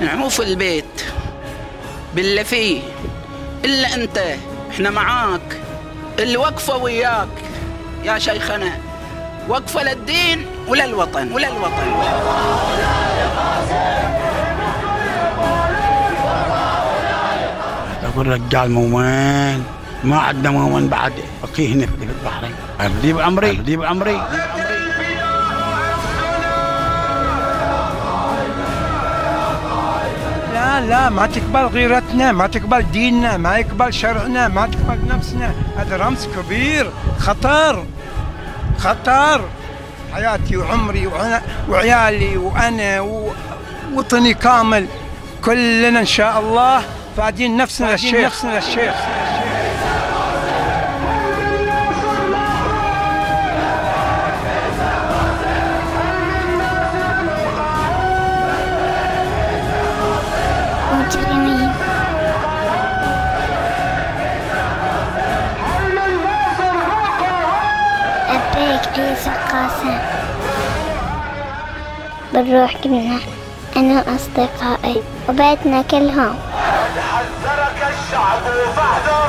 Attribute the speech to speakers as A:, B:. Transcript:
A: نعوف البيت باللي فيه إلا أنت إحنا معاك الوقفة وياك. يا شيخنا وقفة للدين وللوطن وللوطن
B: يقول رجال مومن ما عندنا مومن بعد. فقيه هنا في البحرين. دي بأمري. دي بأمري.
C: لا لا ما تقبل غيرتنا ما تقبل ديننا ما يقبل شرعنا ما تقبل نفسنا. هذا رمز كبير خطر خطر. حياتي وعمري وعيالي وأنا ووطني كامل. كلنا إن شاء الله فادين نفسنا للشيخ. نفسنا للشيخ.
D: عيسى قاسم بنروح جبنا أنا وأصدقائي وبيتنا كلهم.
E: حذرك الشعب فاحذر